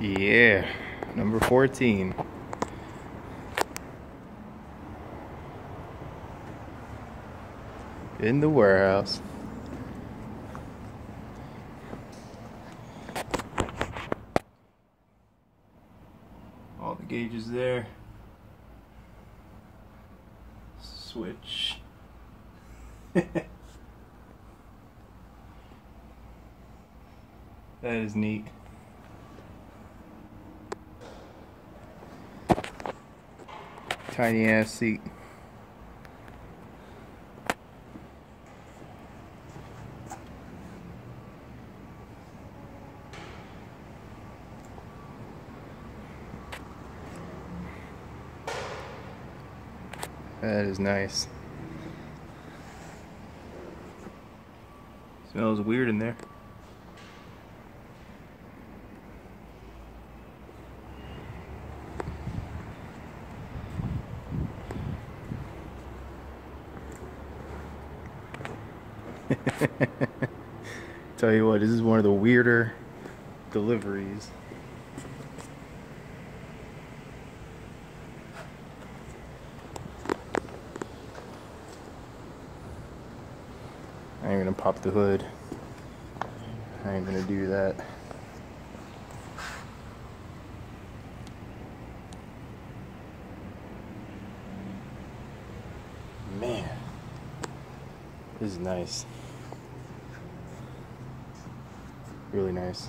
Yeah, number 14. In the warehouse. All the gauges there. Switch. that is neat. Tiny ass seat. That is nice. Smells weird in there. Tell you what, this is one of the weirder deliveries. I ain't gonna pop the hood. I ain't gonna do that. Man, this is nice. Really nice.